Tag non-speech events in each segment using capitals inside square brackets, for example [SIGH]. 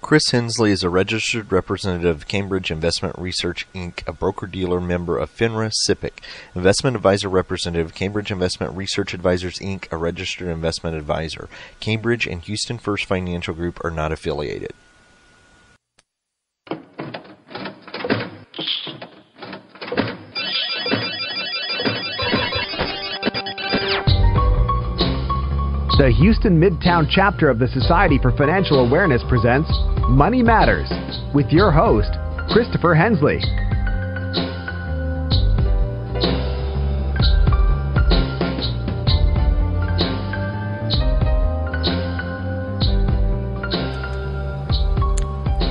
Chris Hensley is a registered representative of Cambridge Investment Research Inc., a broker-dealer member of FINRA SIPC, investment advisor representative Cambridge Investment Research Advisors Inc., a registered investment advisor. Cambridge and Houston First Financial Group are not affiliated. The Houston Midtown chapter of the Society for Financial Awareness presents Money Matters with your host, Christopher Hensley.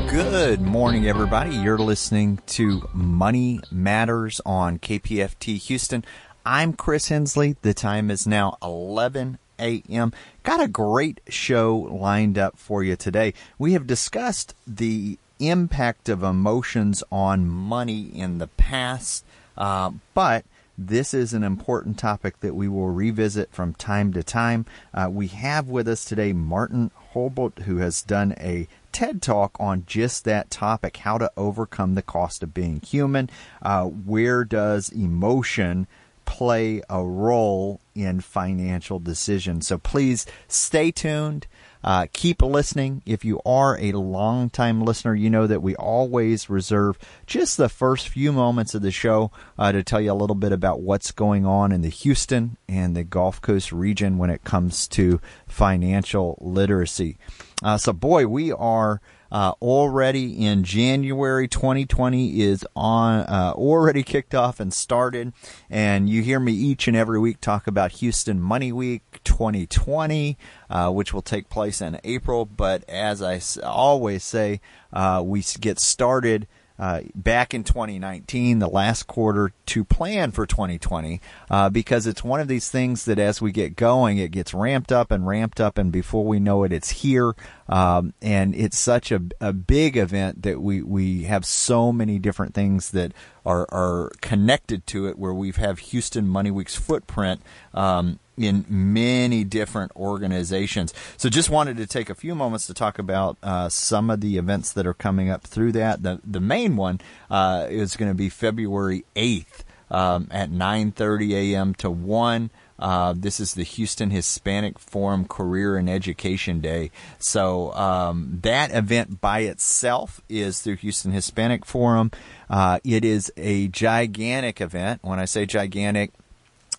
Good morning, everybody. You're listening to Money Matters on KPFT Houston. I'm Chris Hensley. The time is now 11 a.m. Got a great show lined up for you today. We have discussed the impact of emotions on money in the past, uh, but this is an important topic that we will revisit from time to time. Uh, we have with us today Martin Hurlburt, who has done a TED Talk on just that topic how to overcome the cost of being human. Uh, where does emotion play a role in financial decisions. So please stay tuned. Uh, keep listening. If you are a long-time listener, you know that we always reserve just the first few moments of the show uh, to tell you a little bit about what's going on in the Houston and the Gulf Coast region when it comes to financial literacy. Uh, so, boy, we are uh, already in January 2020 is on uh, already kicked off and started, and you hear me each and every week talk about Houston Money Week 2020, uh, which will take place in April. But as I always say, uh, we get started uh, back in 2019, the last quarter, to plan for 2020 uh, because it's one of these things that as we get going, it gets ramped up and ramped up, and before we know it, it's here. Um, and it's such a, a big event that we, we have so many different things that are, are connected to it where we have have Houston Money Week's footprint um, in many different organizations. So just wanted to take a few moments to talk about uh, some of the events that are coming up through that. The, the main one uh, is going to be February 8th um, at 9.30 a.m. to 1 uh, this is the Houston Hispanic Forum Career and Education Day. So um, that event by itself is through Houston Hispanic Forum. Uh, it is a gigantic event. When I say gigantic,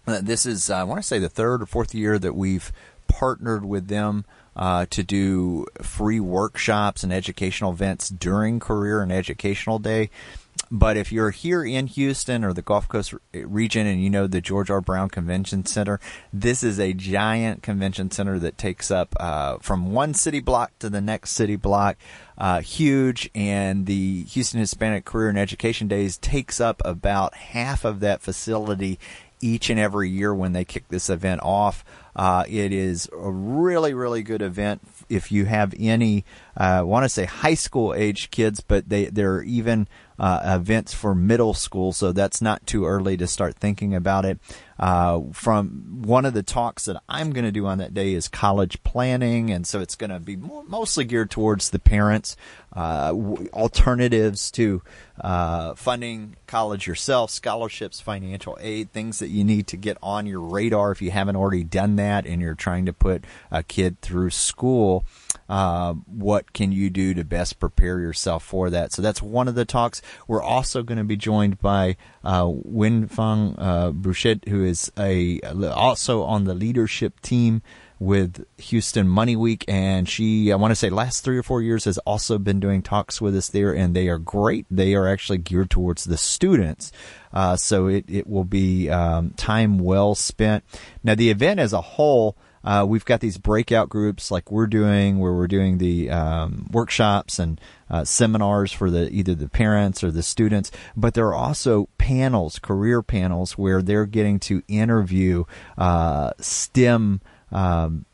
uh, this is I want to say the third or fourth year that we've partnered with them. Uh, to do free workshops and educational events during Career and Educational Day. But if you're here in Houston or the Gulf Coast region and you know the George R. Brown Convention Center, this is a giant convention center that takes up uh, from one city block to the next city block. Uh, huge, and the Houston Hispanic Career and Education Days takes up about half of that facility each and every year when they kick this event off. Uh, it is a really, really good event if you have any, uh, I want to say high school age kids, but they, they're even uh, events for middle school, so that's not too early to start thinking about it. Uh, from one of the talks that I'm going to do on that day is college planning, and so it's going to be mostly geared towards the parents. Uh, alternatives to uh, funding college yourself, scholarships, financial aid, things that you need to get on your radar if you haven't already done that and you're trying to put a kid through school. Uh, what can you do to best prepare yourself for that? So that's one of the talks. We're also going to be joined by uh, Winfang uh, who is a also on the leadership team with Houston Money Week, and she, I want to say, last three or four years has also been doing talks with us there, and they are great. They are actually geared towards the students, uh, so it it will be um, time well spent. Now, the event as a whole. Uh, we've got these breakout groups like we're doing, where we're doing the um, workshops and uh, seminars for the either the parents or the students. But there are also panels, career panels, where they're getting to interview uh, STEM um,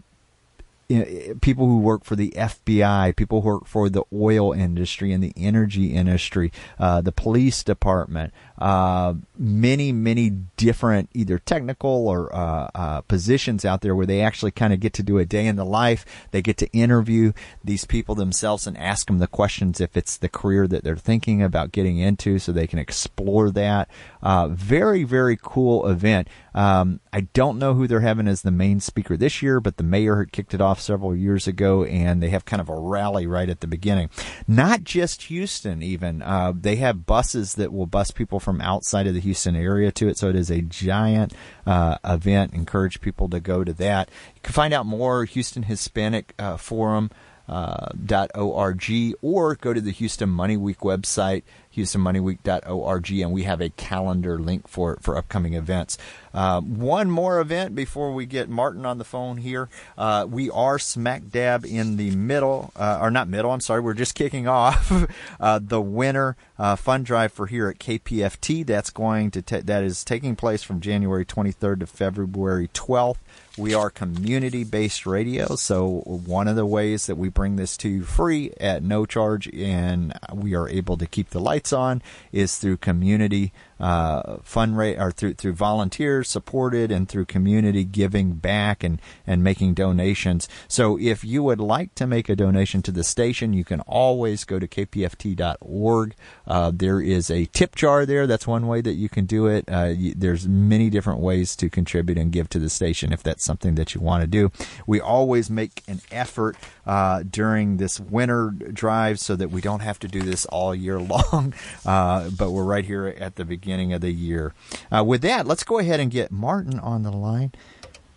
people who work for the FBI, people who work for the oil industry and the energy industry, uh, the police department, uh, many, many different either technical or uh, uh positions out there where they actually kind of get to do a day in the life. They get to interview these people themselves and ask them the questions if it's the career that they're thinking about getting into so they can explore that. Uh, very, very cool event. Um, I don't know who they're having as the main speaker this year, but the mayor had kicked it off several years ago, and they have kind of a rally right at the beginning. Not just Houston, even. Uh, they have buses that will bus people from outside of the Houston area to it, so it is a giant uh, event. Encourage people to go to that. You can find out more Houston Hispanic uh, Forum. Uh, .org or go to the Houston Money Week website HoustonMoneyWeek.org, and we have a calendar link for for upcoming events. Uh, one more event before we get Martin on the phone here. Uh, we are smack dab in the middle, uh, or not middle. I'm sorry, we're just kicking [LAUGHS] off uh, the winter uh, fund drive for here at KPFT. That's going to ta- that is taking place from January 23rd to February 12th. We are community based radio, so one of the ways that we bring this to you free at no charge and we are able to keep the lights on is through community uh, fundraise or through through volunteers supported and through community giving back and and making donations. So if you would like to make a donation to the station, you can always go to kpft.org. Uh, there is a tip jar there. That's one way that you can do it. Uh, you, there's many different ways to contribute and give to the station if that's something that you want to do. We always make an effort uh, during this winter drive so that we don't have to do this all year [LAUGHS] long. Uh, but we're right here at the beginning of the year. Uh, with that, let's go ahead and get Martin on the line.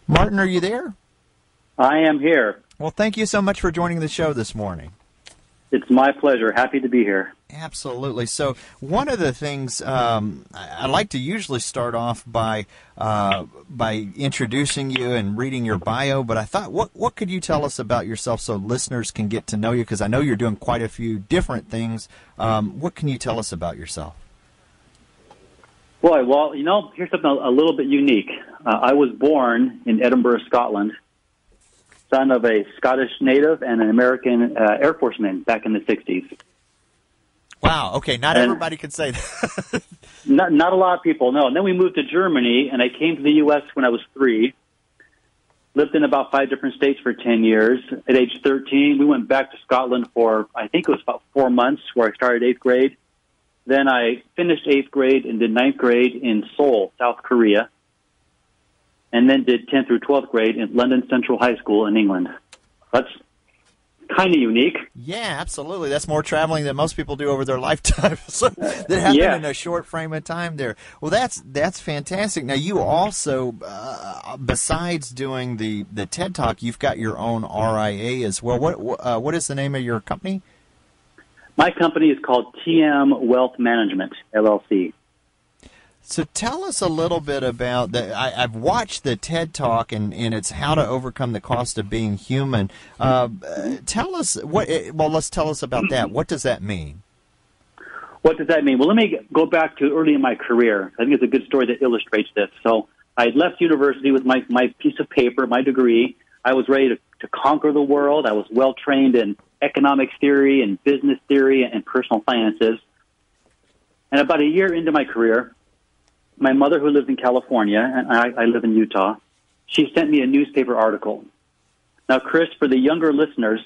Martin, are you there? I am here. Well, thank you so much for joining the show this morning. It's my pleasure. Happy to be here. Absolutely. So, one of the things um, I, like to usually start off by uh, by introducing you and reading your bio, but I thought, what what could you tell us about yourself so listeners can get to know you? Because I know you're doing quite a few different things. Um, what can you tell us about yourself? Boy, well, you know, here's something a little bit unique. Uh, I was born in Edinburgh, Scotland, son of a Scottish native and an American uh, Air Forceman back in the 60s. Wow, okay, not and everybody could say that. [LAUGHS] not, not a lot of people, no. And then we moved to Germany, and I came to the U.S. when I was three. Lived in about five different states for 10 years. At age 13, we went back to Scotland for, I think it was about four months, where I started eighth grade then I finished eighth grade and did ninth grade in Seoul, South Korea, and then did 10th through 12th grade in London Central High School in England. That's kind of unique. Yeah, absolutely. That's more traveling than most people do over their [LAUGHS] lifetime. [LAUGHS] so that happened yeah. in a short frame of time there. Well, that's that's fantastic. Now you also, uh, besides doing the the TED Talk, you've got your own RIA as well. What uh, what is the name of your company? My company is called TM Wealth Management LLC. So tell us a little bit about that. I've watched the TED Talk, and, and it's how to overcome the cost of being human. Uh, tell us what. Well, let's tell us about that. What does that mean? What does that mean? Well, let me go back to early in my career. I think it's a good story that illustrates this. So I left university with my my piece of paper, my degree. I was ready to, to conquer the world. I was well trained in economics theory and business theory and personal finances. And about a year into my career, my mother, who lives in California, and I, I live in Utah, she sent me a newspaper article. Now, Chris, for the younger listeners,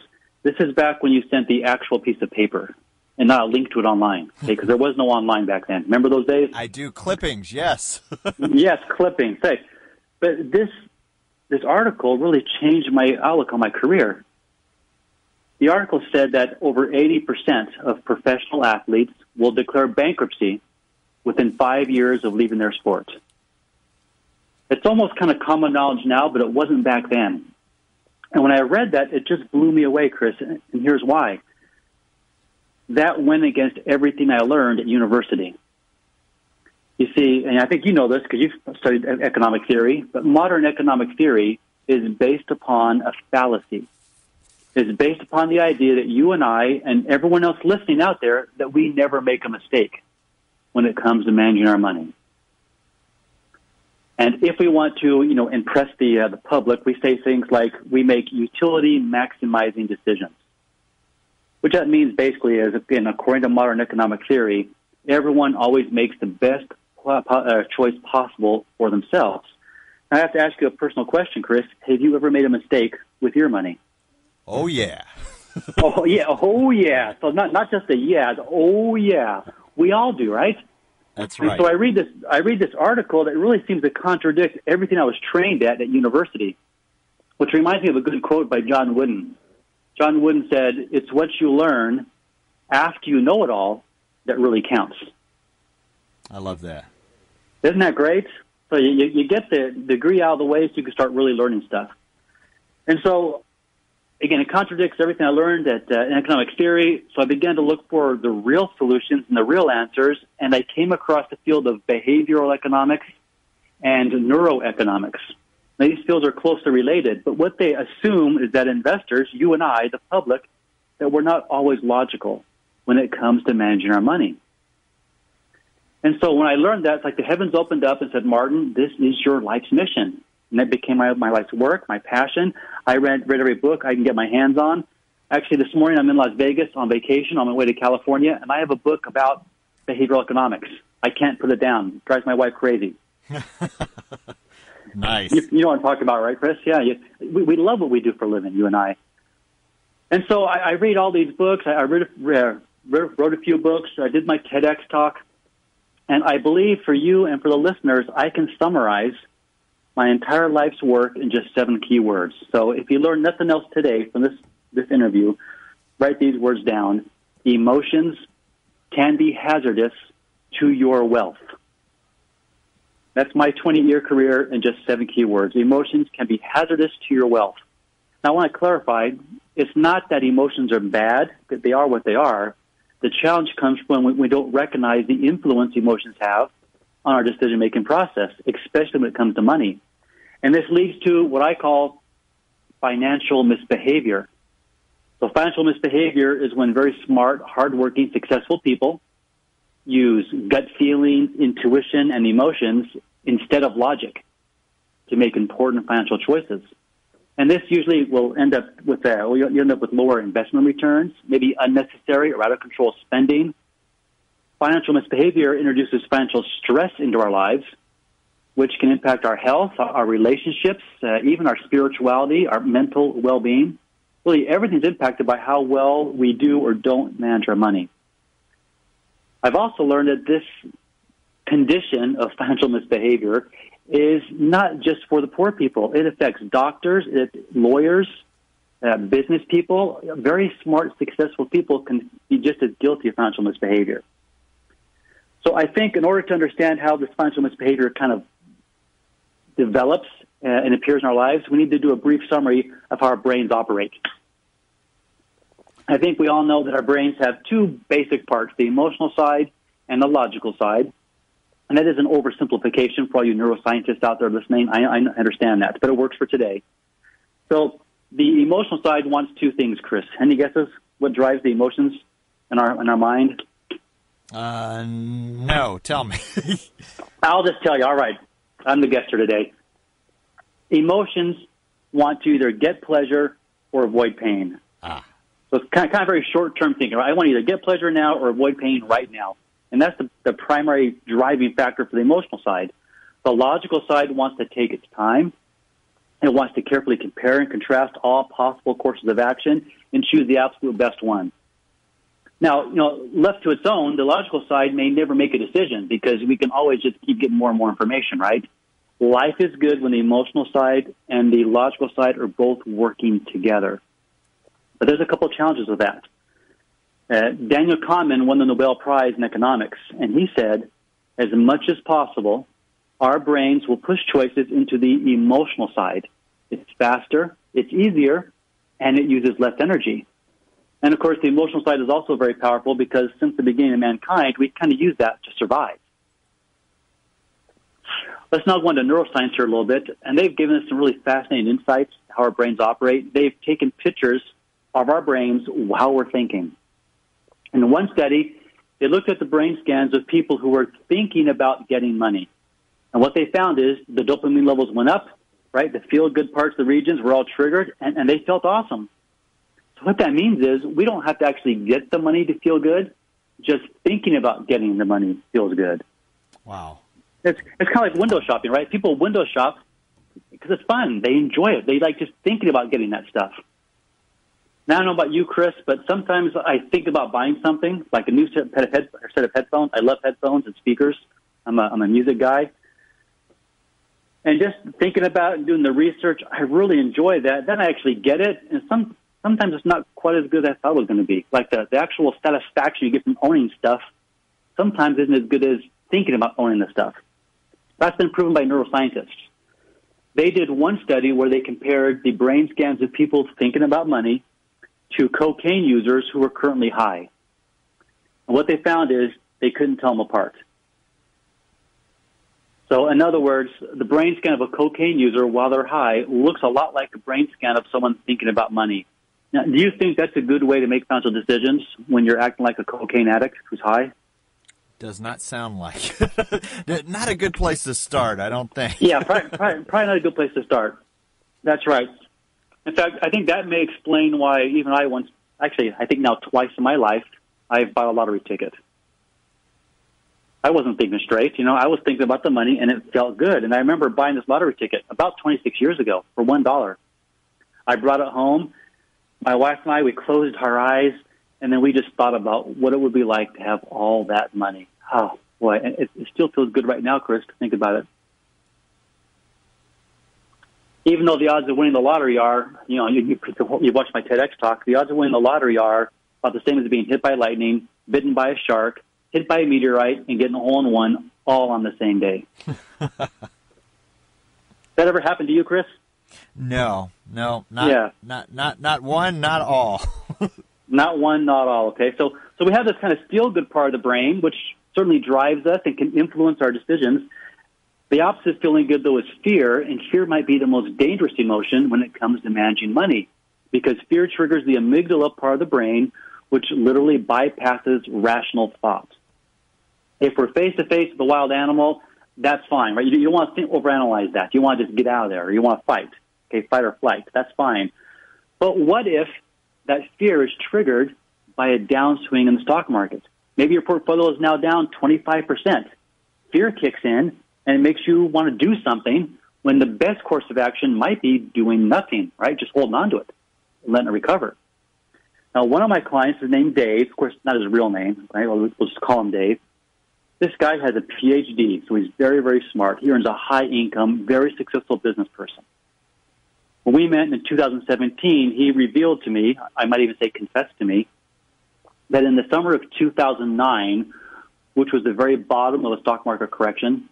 this is back when you sent the actual piece of paper and not a link to it online, [LAUGHS] okay? Because there was no online back then. Remember those days? I do clippings, yes. [LAUGHS] yes, clippings. Hey, but this this article really changed my outlook on my career. The article said that over 80% of professional athletes will declare bankruptcy within five years of leaving their sport. It's almost kind of common knowledge now, but it wasn't back then. And when I read that, it just blew me away, Chris, and here's why. That went against everything I learned at university. You see, and I think you know this because you've studied economic theory, but modern economic theory is based upon a fallacy is based upon the idea that you and I and everyone else listening out there that we never make a mistake when it comes to managing our money. And if we want to, you know, impress the uh, the public, we say things like we make utility maximizing decisions. Which that means basically is, again, according to modern economic theory, everyone always makes the best uh, choice possible for themselves. I have to ask you a personal question, Chris. Have you ever made a mistake with your money? Oh yeah. [LAUGHS] oh yeah. Oh yeah. So not not just a yeah. Oh yeah. We all do, right? That's right. And so I read this. I read this article that really seems to contradict everything I was trained at at university, which reminds me of a good quote by John Wooden. John Wooden said, "It's what you learn after you know it all that really counts." I love that. Isn't that great? So you, you get the degree out of the way so you can start really learning stuff. And so, again, it contradicts everything I learned at, uh, in economic theory. So I began to look for the real solutions and the real answers, and I came across the field of behavioral economics and neuroeconomics. Now, these fields are closely related, but what they assume is that investors, you and I, the public, that we're not always logical when it comes to managing our money. And so when I learned that, it's like the heavens opened up and said, Martin, this is your life's mission. And that became my, my life's work, my passion. I read, read every book I can get my hands on. Actually, this morning I'm in Las Vegas on vacation on my way to California, and I have a book about behavioral economics. I can't put it down. It drives my wife crazy. [LAUGHS] nice. You, you, know what I'm talking about, right, Chris? Yeah, you, we, we love what we do for a living, you and I. And so I, I read all these books. I, I read, read, wrote a few books. I did my TEDx talk. And I believe for you and for the listeners, I can summarize my entire life's work in just seven key words. So if you learn nothing else today from this, this interview, write these words down. Emotions can be hazardous to your wealth. That's my 20 year career in just seven key words. Emotions can be hazardous to your wealth. Now, I want to clarify, it's not that emotions are bad, that they are what they are. The challenge comes when we don't recognize the influence emotions have on our decision making process, especially when it comes to money. And this leads to what I call financial misbehavior. So financial misbehavior is when very smart, hardworking, successful people use gut feelings, intuition, and emotions instead of logic to make important financial choices. And this usually will end up with uh, you end up with lower investment returns, maybe unnecessary or out of control spending. Financial misbehavior introduces financial stress into our lives, which can impact our health, our relationships, uh, even our spirituality, our mental well-being. Really, everything's impacted by how well we do or don't manage our money. I've also learned that this condition of financial misbehavior is not just for the poor people. It affects doctors, it, lawyers, uh, business people. Very smart, successful people can be just as guilty of financial misbehavior. So I think in order to understand how this financial misbehavior kind of develops uh, and appears in our lives, we need to do a brief summary of how our brains operate. I think we all know that our brains have two basic parts, the emotional side and the logical side. And that is an oversimplification for all you neuroscientists out there listening. I, I understand that, but it works for today. So the emotional side wants two things, Chris. Any guesses what drives the emotions in our in our mind? Uh, no. Tell me. [LAUGHS] I'll just tell you. All right, I'm the guest here today. Emotions want to either get pleasure or avoid pain. Ah. So it's kind of, kind of very short term thinking. Right? I want to either get pleasure now or avoid pain right now. And that's the, the primary driving factor for the emotional side. The logical side wants to take its time. It wants to carefully compare and contrast all possible courses of action and choose the absolute best one. Now, you know, left to its own, the logical side may never make a decision because we can always just keep getting more and more information, right? Life is good when the emotional side and the logical side are both working together. But there's a couple of challenges with that. Uh, Daniel Kahneman won the Nobel Prize in economics, and he said, as much as possible, our brains will push choices into the emotional side. It's faster, it's easier, and it uses less energy. And of course, the emotional side is also very powerful because since the beginning of mankind, we kind of use that to survive. Let's now go into neuroscience here a little bit, and they've given us some really fascinating insights how our brains operate. They've taken pictures of our brains while we're thinking. In one study, they looked at the brain scans of people who were thinking about getting money. And what they found is the dopamine levels went up, right? The feel good parts of the regions were all triggered and, and they felt awesome. So what that means is we don't have to actually get the money to feel good. Just thinking about getting the money feels good. Wow. It's, it's kind of like window shopping, right? People window shop because it's fun. They enjoy it. They like just thinking about getting that stuff. Now, I don't know about you, Chris, but sometimes I think about buying something like a new set of, head, set of headphones. I love headphones and speakers. I'm a, I'm a music guy. And just thinking about it and doing the research, I really enjoy that. Then I actually get it, and some sometimes it's not quite as good as I thought it was going to be. Like the, the actual satisfaction you get from owning stuff sometimes isn't as good as thinking about owning the stuff. That's been proven by neuroscientists. They did one study where they compared the brain scans of people thinking about money to cocaine users who were currently high. And what they found is they couldn't tell them apart. So, in other words, the brain scan of a cocaine user while they're high looks a lot like a brain scan of someone thinking about money. Now, do you think that's a good way to make financial decisions when you're acting like a cocaine addict who's high? Does not sound like [LAUGHS] not a good place to start. I don't think. yeah, probably, probably, probably not a good place to start. That's right. In fact, I think that may explain why even I once, actually, I think now twice in my life, I've bought a lottery ticket. I wasn't thinking straight. You know, I was thinking about the money and it felt good. And I remember buying this lottery ticket about 26 years ago for $1. I brought it home. My wife and I, we closed our eyes and then we just thought about what it would be like to have all that money. Oh, boy. It, it still feels good right now, Chris, to think about it. Even though the odds of winning the lottery are, you know, you, you, you watch my TEDx talk, the odds of winning the lottery are about the same as being hit by lightning, bitten by a shark, hit by a meteorite, and getting a hole in one all on the same day. [LAUGHS] that ever happened to you, Chris? No, no, not yeah. not not not one, not all. [LAUGHS] not one, not all. Okay, so so we have this kind of feel good part of the brain, which certainly drives us and can influence our decisions. The opposite of feeling good, though, is fear, and fear might be the most dangerous emotion when it comes to managing money, because fear triggers the amygdala part of the brain, which literally bypasses rational thought. If we're face to face with a wild animal, that's fine, right? You, you don't want to think, overanalyze that. You want to just get out of there, or you want to fight. Okay, fight or flight. That's fine. But what if that fear is triggered by a downswing in the stock market? Maybe your portfolio is now down 25%. Fear kicks in and it makes you want to do something when the best course of action might be doing nothing, right? Just holding on to it and letting it recover. Now, one of my clients is named Dave. Of course, not his real name, right? We'll, we'll just call him Dave. This guy has a PhD, so he's very, very smart. He earns a high income, very successful business person. When we met in 2017, he revealed to me, I might even say confessed to me, that in the summer of 2009, which was the very bottom of the stock market correction,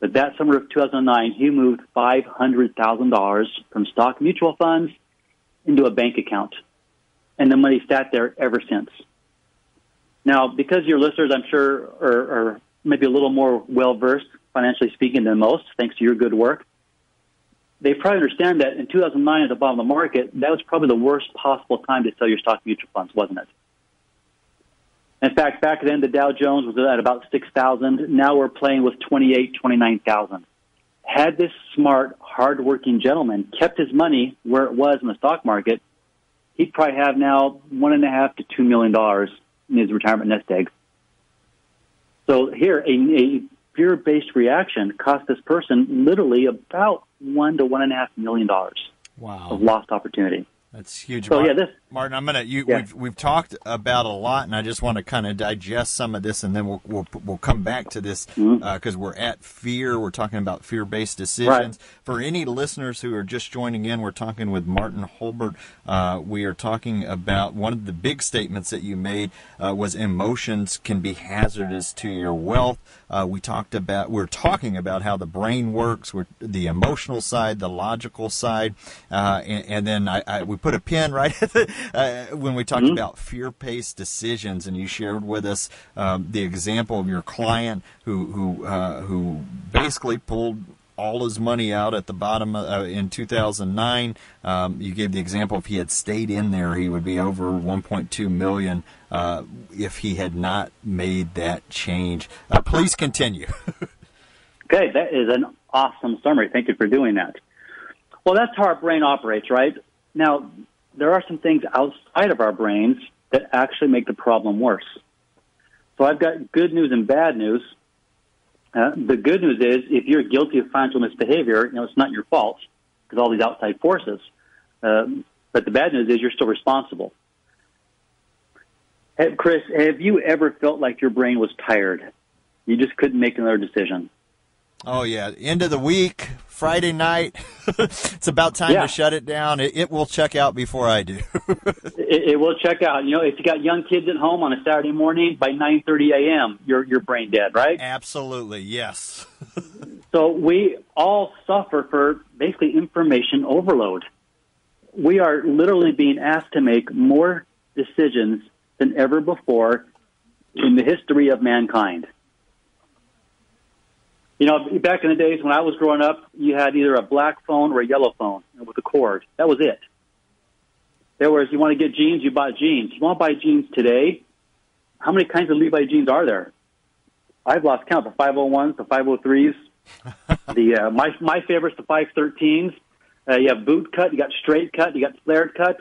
that that summer of 2009, he moved $500,000 from stock mutual funds into a bank account. And the money sat there ever since. Now, because your listeners, I'm sure, are, are maybe a little more well versed, financially speaking, than most, thanks to your good work, they probably understand that in 2009 at the bottom of the market, that was probably the worst possible time to sell your stock mutual funds, wasn't it? In fact, back then the Dow Jones was at about 6,000. Now we're playing with 28, 29,000. Had this smart, hardworking gentleman kept his money where it was in the stock market, he'd probably have now one and a half to two million dollars in his retirement nest egg. So here, a, a fear-based reaction cost this person literally about one to one and a half million dollars wow. of lost opportunity. That's huge. So yeah, this Martin, I'm gonna. You, yeah. we've we've talked about a lot, and I just want to kind of digest some of this, and then we'll we'll, we'll come back to this because mm-hmm. uh, we're at fear. We're talking about fear-based decisions. Right. For any listeners who are just joining in, we're talking with Martin Hurlburt. Uh, we are talking about one of the big statements that you made uh, was emotions can be hazardous to your wealth. Uh, we talked about we're talking about how the brain works, we're, the emotional side, the logical side, uh, and, and, then I, I, we put a pin right [LAUGHS] at the, uh, when we talked mm-hmm. about fear-based decisions, and you shared with us um, the example of your client who who uh, who basically pulled all his money out at the bottom uh, in 2009. Um, you gave the example if he had stayed in there, he would be over 1.2 million. Uh, if he had not made that change, uh, please continue. [LAUGHS] Okay, that is an awesome summary. Thank you for doing that. Well, that's how our brain operates, right? Now, there are some things outside of our brains that actually make the problem worse. So I've got good news and bad news. Uh, the good news is if you're guilty of financial misbehavior, you know, it's not your fault because all these outside forces. Um, but the bad news is you're still responsible. Hey, Chris, have you ever felt like your brain was tired? You just couldn't make another decision. Oh yeah, end of the week, Friday night. [LAUGHS] it's about time Yeah. to shut it down. It, it will check out before I do. [LAUGHS] It, it will check out. You know, if you got young kids at home on a Saturday morning by 9:30 a.m., you're you're brain dead, right? Absolutely, yes. [LAUGHS] So we all suffer for basically information overload. We are literally being asked to make more decisions than ever before in the history of mankind. You know, back in the days when I was growing up, you had either a black phone or a yellow phone with a cord. That was it. There was, you want to get jeans, you bought jeans. You want to buy jeans today? How many kinds of Levi jeans are there? I've lost count. The 501s, the 503s, [LAUGHS] the uh, my my favorite's the 513s. Uh, you have boot cut, you got straight cut, you got flared cut,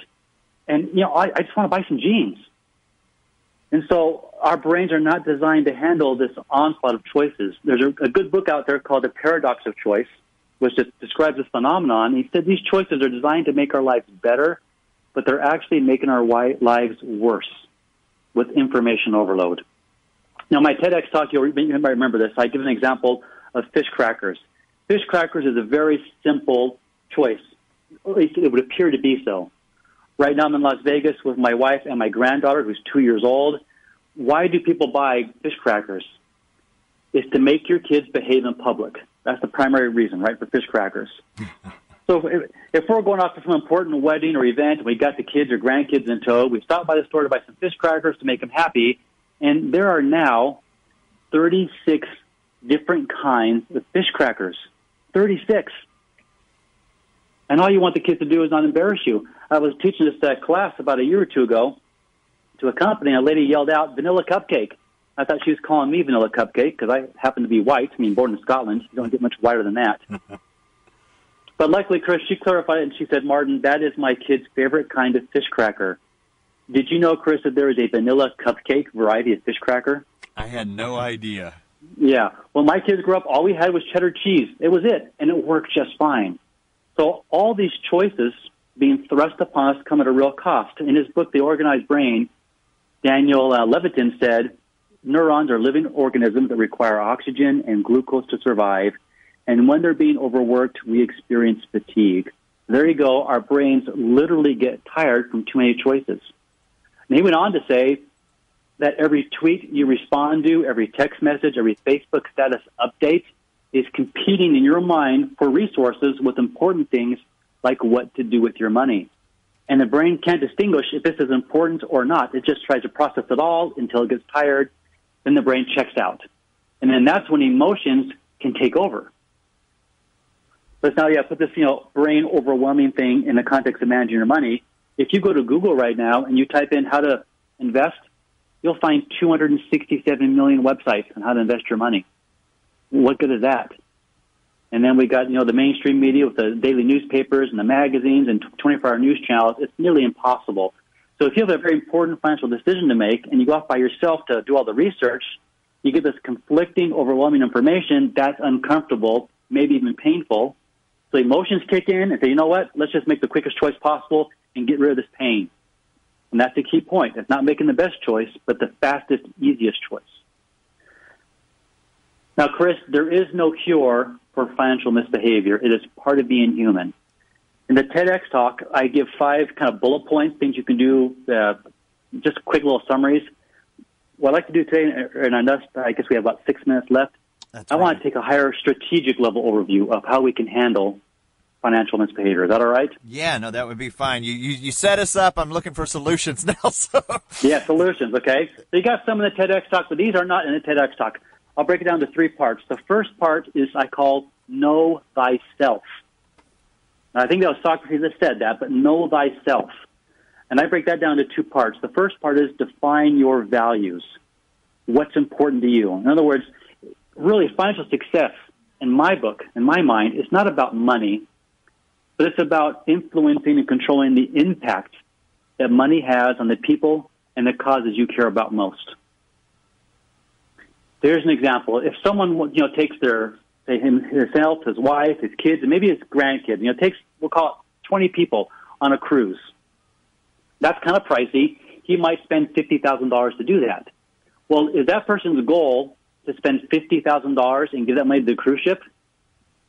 and you know I, I just want to buy some jeans. And so our brains are not designed to handle this onslaught of choices. There's a, a good book out there called The Paradox of Choice, which describes this phenomenon. He said these choices are designed to make our lives better, but they're actually making our lives worse with information overload. Now, my TEDx talk, you might remember this. I give an example of fish crackers. Fish crackers is a very simple choice. At least it would appear to be so. Right now, I'm in Las Vegas with my wife and my granddaughter, who's two years old. Why do people buy fish crackers? It's to make your kids behave in public. That's the primary reason, right, for fish crackers. [LAUGHS] so if, if we're going off to some important wedding or event, and we got the kids or grandkids in tow, we stop by the store to buy some fish crackers to make them happy, and there are now 36 different kinds of fish crackers. 36. And all you want the kids to do is not embarrass you. I was teaching this uh, class about a year or two ago to a company, and a lady yelled out, vanilla cupcake. I thought she was calling me vanilla cupcake because I happen to be white. I mean, born in Scotland. You don't get much whiter than that. [LAUGHS] but luckily, Chris, she clarified it and she said, Martin, that is my kid's favorite kind of fish cracker. Did you know, Chris, that there is a vanilla cupcake variety of fish cracker? I had no idea. Yeah. When my kids grew up, all we had was cheddar cheese. It was it, and it worked just fine. So all these choices being thrust upon us come at a real cost. In his book, The Organized Brain, Daniel uh, Levitin said, neurons are living organisms that require oxygen and glucose to survive, and when they're being overworked, we experience fatigue. There you go. Our brains literally get tired from too many choices. And he went on to say that every tweet you respond to, every text message, every Facebook status update is competing in your mind for resources with important things like what to do with your money. And the brain can't distinguish if this is important or not. It just tries to process it all until it gets tired. Then the brain checks out. And then that's when emotions can take over. But now, yeah, put this, you know, brain overwhelming thing in the context of managing your money. If you go to Google right now and you type in how to invest, you'll find 267 million websites on how to invest your money. What good is that? And then we got, you know, the mainstream media with the daily newspapers and the magazines and 24 hour news channels. It's nearly impossible. So if you have a very important financial decision to make and you go off by yourself to do all the research, you get this conflicting, overwhelming information that's uncomfortable, maybe even painful. So emotions kick in and say, you know what? Let's just make the quickest choice possible and get rid of this pain. And that's the key point. It's not making the best choice, but the fastest, easiest choice. Now, Chris, there is no cure for financial misbehavior. It is part of being human. In the TEDx talk, I give five kind of bullet points, things you can do, uh, just quick little summaries. What I'd like to do today, and I know- I guess we have about six minutes left, That's I want to take a higher strategic level overview of how we can handle financial misbehavior. Is that all right? Yeah, no, that would be fine. You, you you set us up. I'm looking for solutions [LAUGHS] now. So Yeah, solutions, okay? So you got some in the TEDx talk, but these are not in the TEDx talk. I'll break it down to three parts. The first part is I call know thyself. Now, I think that was Socrates that said that, but know thyself. And I break that down to two parts. The first part is define your values. What's important to you? In other words, really financial success in my book, in my mind, is not about money, but it's about influencing and controlling the impact that money has on the people and the causes you care about most. There's an example. If someone you know takes their say him, himself, his wife, his kids, and maybe his grandkids, you know, takes we'll call it 20 people on a cruise. That's kind of pricey. He might spend fifty thousand dollars to do that. Well, is that person's goal to spend fifty thousand dollars and give that money to the cruise ship?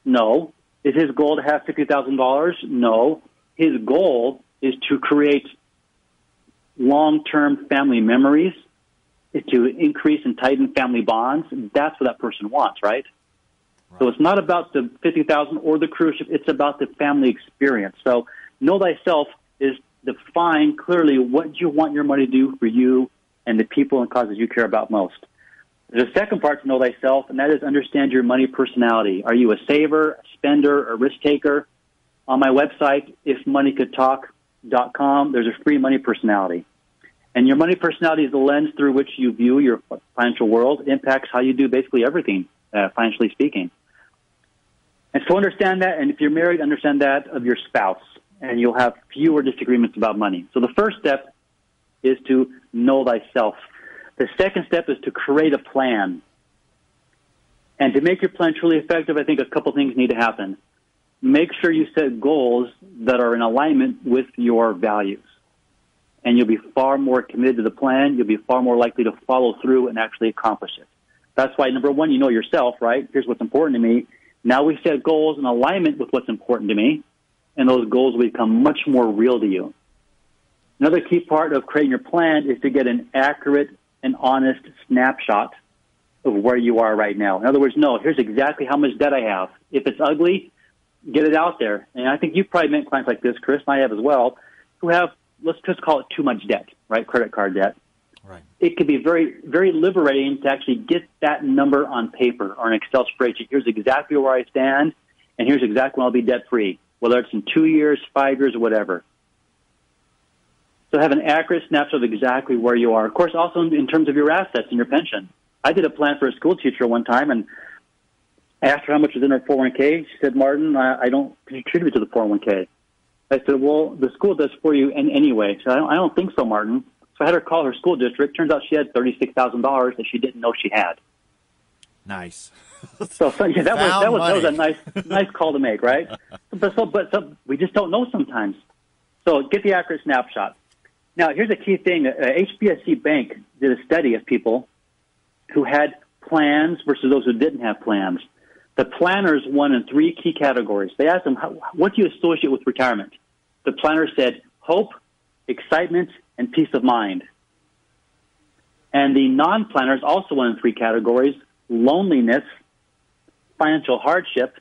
No. Is his goal to have fifty thousand dollars? No. His goal is to create long-term family memories, is to increase and tighten family bonds. That's what that person wants, right? right. So it's not about the fifty thousand or the cruise ship. It's about the family experience. So know thyself is define clearly what you want your money to do for you and the people and causes you care about most. The second part to know thyself, and that is understand your money personality. Are you a saver, a spender, a risk taker? On my website, ifmoneycouldtalk.com, there's a free money personality. And your money personality is the lens through which you view your financial world, impacts how you do basically everything, uh, financially speaking. And so understand that, and if you're married, understand that of your spouse and you'll have fewer disagreements about money. So the first step is to know thyself. The second step is to create a plan. And to make your plan truly effective, I think a couple things need to happen. Make sure you set goals that are in alignment with your values. And you'll be far more committed to the plan. You'll be far more likely to follow through and actually accomplish it. That's why number one, you know yourself, right? Here's what's important to me. Now we set goals in alignment with what's important to me and those goals will become much more real to you. Another key part of creating your plan is to get an accurate and honest snapshot of where you are right now. In other words, no, here's exactly how much debt I have. If it's ugly, get it out there. And I think you've probably met clients like this, Chris, and I have as well, who have, let's just call it too much debt, right? Credit card debt. Right. It can be very, very liberating to actually get that number on paper or an Excel spreadsheet. Here's exactly where I stand, and here's exactly when I'll be debt free whether it's in two years, five years, or whatever. So have an accurate snapshot of exactly where you are. Of course, also in terms of your assets and your pension. I did a plan for a school teacher one time and asked her how much was in her 401k. She said, Martin, I, I don't contribute to the 401k. I said, well, the school does for you in anyway. So I don't, I don't think so, Martin. So I had her call her school district. Turns out she had $36,000 that she didn't know she had. Nice. [LAUGHS] so, so yeah, that was that was, that was a nice nice call to make, right? [LAUGHS] but so but so we just don't know sometimes. So get the accurate snapshot. Now here's a key thing: uh, HSBC Bank did a study of people who had plans versus those who didn't have plans. The planners won in three key categories. They asked them, "What do you associate with retirement?" The planner said, "Hope, excitement, and peace of mind." And the non-planners also won in three categories: loneliness, financial hardship,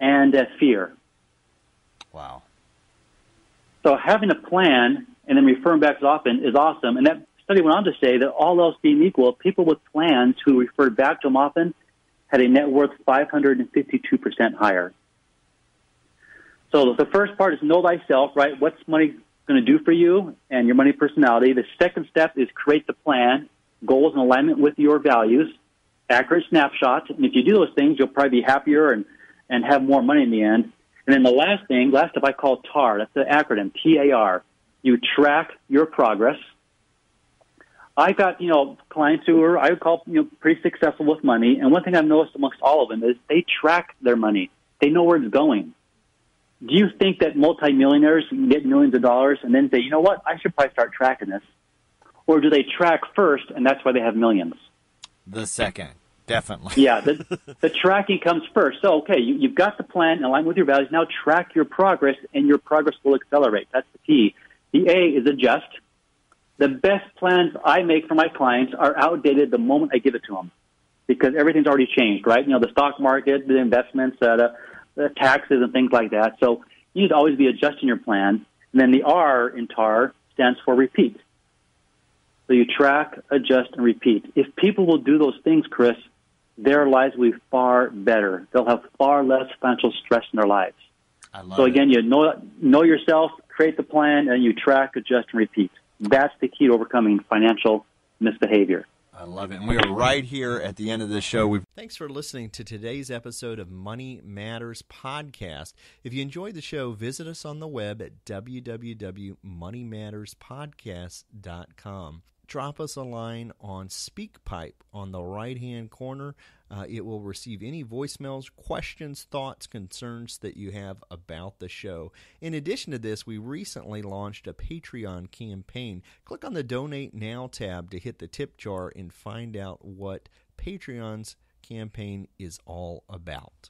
and uh, fear. Wow. So having a plan and then referring back as often is awesome. And that study went on to say that all else being equal, people with plans who referred back to them often had a net worth 552% higher. So the first part is know thyself, right? What's money going to do for you and your money personality? The second step is create the plan, goals in alignment with your values accurate snapshots. And if you do those things, you'll probably be happier and, and have more money in the end. And then the last thing, last step I call TAR. That's the acronym, T-A-R. You track your progress. I got, you know, clients who are, I would call, you know, pretty successful with money. And one thing I've noticed amongst all of them is they track their money. They know where it's going. Do you think that multimillionaires get millions of dollars and then say, you know what, I should probably start tracking this? Or do they track first and that's why they have millions? The second, definitely. yeah, the, [LAUGHS] the tracking comes first. So, okay, you, you've got the plan in line with your values. Now track your progress, and your progress will accelerate. That's the key. The A is adjust. The best plans I make for my clients are outdated the moment I give it to them because everything's already changed, right? You know, the stock market, the investments, uh, the taxes, and things like that. So you need to always be adjusting your plan. And then the R in TAR stands for repeat. So you track, adjust, and repeat. If people will do those things, Chris, their lives will be far better. They'll have far less financial stress in their lives. I love so again, it. you know know yourself, create the plan, and you track, adjust, and repeat. That's the key to overcoming financial misbehavior. I love it. And we are right here at the end of the show. We've Thanks for listening to today's episode of Money Matters Podcast. If you enjoyed the show, visit us on the web at www.moneymatterspodcast.com. Drop us a line on SpeakPipe on the right hand corner. Uh, it will receive any voicemails, questions, thoughts, concerns that you have about the show. In addition to this, we recently launched a Patreon campaign. Click on the Donate Now tab to hit the tip jar and find out what Patreon's campaign is all about.